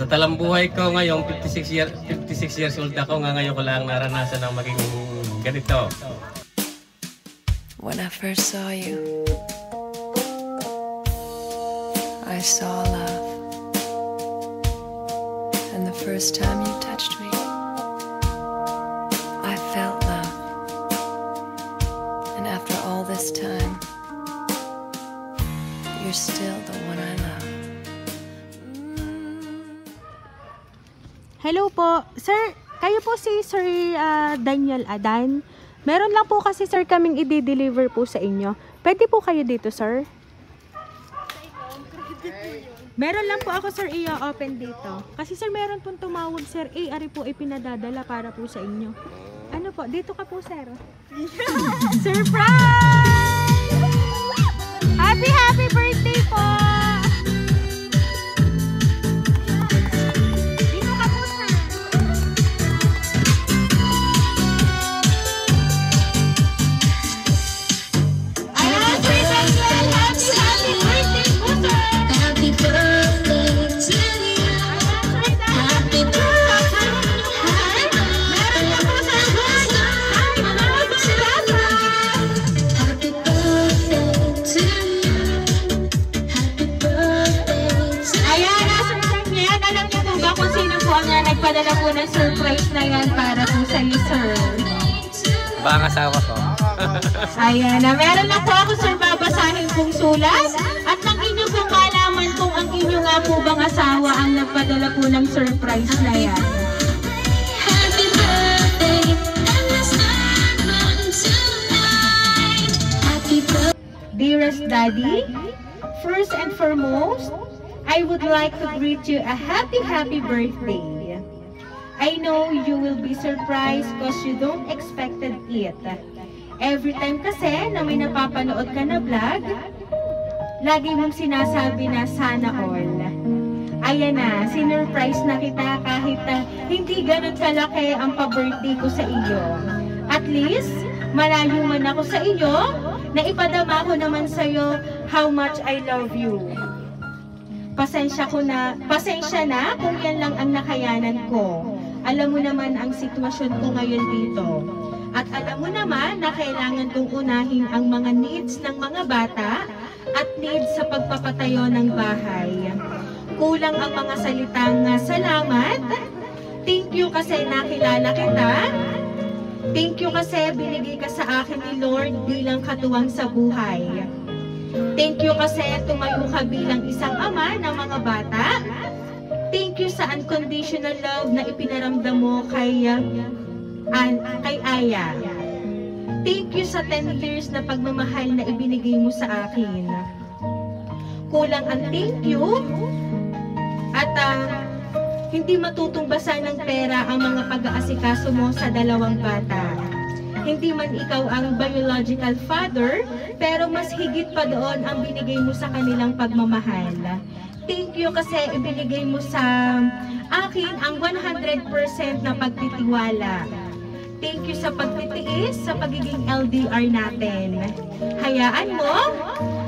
Sa talambuhay ko ngayon, 56, year, 56 years old ako, nga ngayon ko lang naranasan ng maging ganito. When I first saw you, I saw love. And the first time you touched me, I felt love. And after all this time, you're still the one I Hello po. Sir, kayo po si Sir ah, Daniel Adan. Meron lang po kasi sir kaming i-deliver po sa inyo. Pwede po kayo dito, sir? Meron lang po ako, sir, i-open dito. Kasi, sir, meron pong tumawag, sir. Eh, ari po ipinadadala para po sa inyo. Ano po? Dito ka po, sir. Surprise! Happy, happy birthday po! Ba ang asawa ko? Ayan, na meron lang po ako, sir, babasahin pong sulat. At nang inyo pong malaman kung ang inyo nga po bang asawa ang nagpadala po ng surprise na yan. Happy birthday. And let's tonight. Happy birthday. Dearest Daddy, first and foremost, I would like to greet you a happy, happy birthday. I know you will be surprised because you don't expected it. Every time kasi na may napapanood ka na vlog, lagi mong sinasabi na sana all. Ayan na, sinurprise na kita kahit na hindi ganun kalaki ang pa-birthday ko sa iyo. At least, malayo man ako sa iyo, na ipadama ko naman sa iyo how much I love you. Pasensya ko na, pasensya na kung yan lang ang nakayanan ko. Alam mo naman ang sitwasyon ko ngayon dito. At alam mo naman na kailangan kong unahin ang mga needs ng mga bata at needs sa pagpapatayo ng bahay. Kulang ang mga salitang ah, salamat. Thank you kasi nakilala kita. Thank you kasi binigay ka sa akin ni Lord bilang katuwang sa buhay. Thank you kasi tumayo ka bilang isang ama ng mga bata. Thank you sa unconditional love na ipinaramdam mo kay, uh, an, kay Aya. Thank you sa 10 years na pagmamahal na ibinigay mo sa akin. Kulang ang thank you at ah, hindi matutungbasan ng pera ang mga pag-aasikaso mo sa dalawang bata. Hindi man ikaw ang biological father, pero mas higit pa doon ang binigay mo sa kanilang pagmamahal. Thank you kasi ibinigay mo sa akin ang 100% na pagtitiwala. Thank you sa pagtitiis sa pagiging LDR natin. Hayaan mo,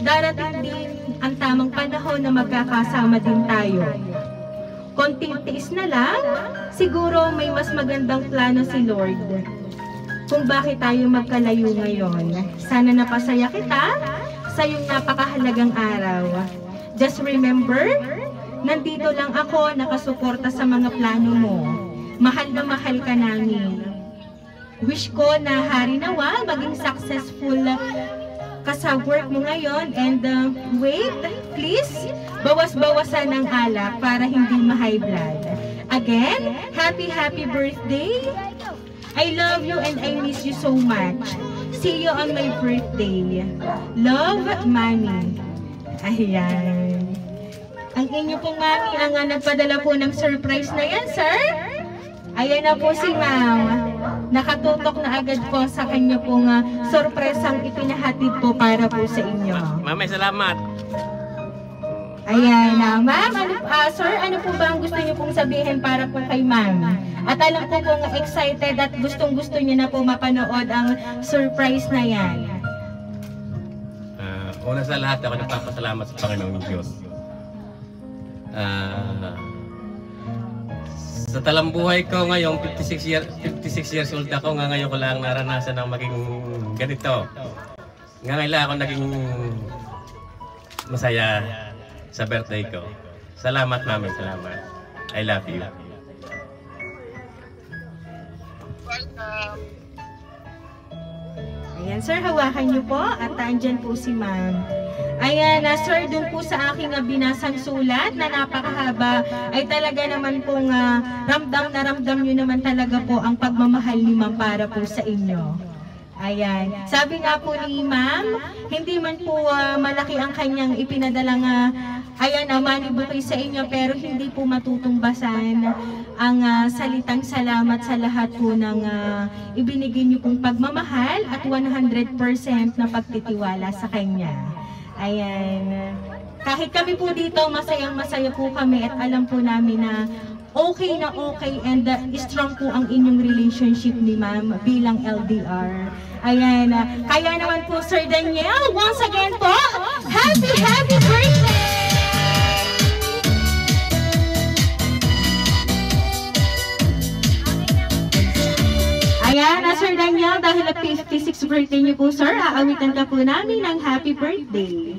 darating din ang tamang panahon na magkakasama din tayo. Konting tiis na lang, siguro may mas magandang plano si Lord. Kung bakit tayo magkalayo ngayon. Sana napasaya kita sa iyong napakahalagang araw. Just remember, nandito lang ako nakasuporta sa mga plano mo. Mahal na mahal ka namin. Wish ko na hari nawa maging successful ka sa work mo ngayon and uh, wait, please, bawas-bawasan ng alak para hindi ma-high blood. Again, happy happy birthday. I love you and I miss you so much. See you on my birthday. Love, Mami. Ayan. Ang inyo pong mami ang uh, nagpadala po ng surprise na yan, sir. Ayan na po si ma'am. Nakatutok na agad po sa kanya pong uh, sorpresang ipinahatid po para po sa inyo. Mamay, salamat. Ayan na, ma'am, ano, ah, sir, ano po ba ang gusto niyo pong sabihin para po kay ma'am? At alam ko pong excited at gustong gusto niyo na po mapanood ang surprise na yan. Una sa lahat, ako nagpapasalamat sa Panginoong Diyos. Ah, Sa talambuhay ko ngayon, 56, year, 56 years old ako, nga ngayon ko lang naranasan ng maging ganito. Nga ngayon ako naging masaya sa birthday ko. Salamat mami, salamat. I love you. Ayan, sir, hawakan niyo po at andyan po si ma'am. Ayan, na sir, dun po sa aking ah, binasang sulat na napakahaba, ay talaga naman pong ah, ramdam na ramdam niyo naman talaga po ang pagmamahal ni ma'am para po sa inyo. Ayan. Sabi nga po ni ma'am, hindi man po ah, malaki ang kanyang ipinadalang uh, ayan, uh, bouquet sa inyo, pero hindi po matutumbasan ang ah, salitang salamat sa lahat po ng ah, ibinigay niyo pong pagmamahal at 100% na pagtitiwala sa kanya. Ayan. Kahit kami po dito, masayang masaya po kami at alam po namin na okay na okay and uh, strong po ang inyong relationship ni ma'am bilang LDR. Ayan. uh, kaya naman po, Sir Daniel, once again po, happy, happy birthday! Ayan, na Sir Daniel, dahil na 56 birthday niyo po, sir, aawitan ka po namin ng happy birthday.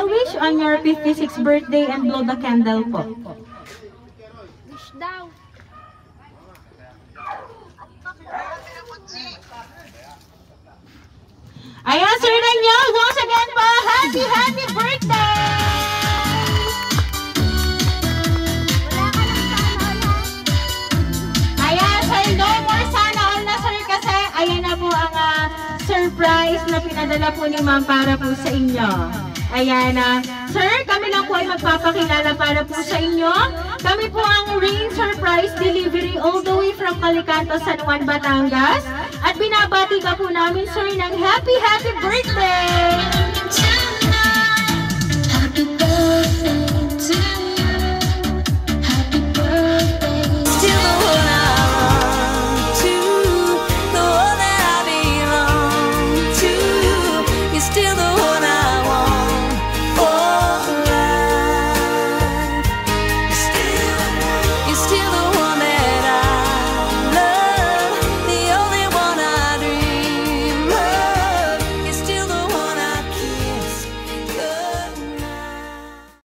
wish on your 56th birthday and blow the candle po. Ayan, Sir Daniel, once again po, happy, happy birthday! Ayan, sir, no more sana all na, sir, kasi ayan na po ang ah, surprise na pinadala po ni ma'am para po sa inyo. Ayan na. sir, kami lang po ay magpapakilala para po sa inyo. Kami po ang Rain Surprise Delivery all the way from Calicanto, San Juan, Batangas. At binabati ka po namin, sir, ng happy, happy birthday!